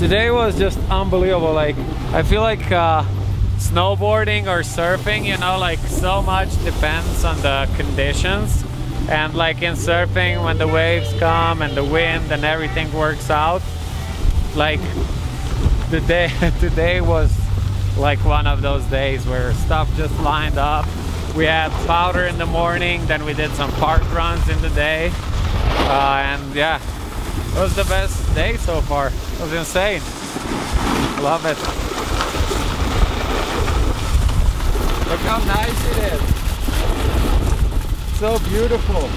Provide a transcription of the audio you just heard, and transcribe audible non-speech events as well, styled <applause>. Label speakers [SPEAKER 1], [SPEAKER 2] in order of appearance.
[SPEAKER 1] today was just unbelievable like I feel like uh, snowboarding or surfing you know like so much depends on the conditions. And like in surfing when the waves come and the wind and everything works out like the day <laughs> today was like one of those days where stuff just lined up. We had powder in the morning then we did some park runs in the day. Uh, and yeah it was the best day so far. It was insane. Love it. Look how nice it is. So beautiful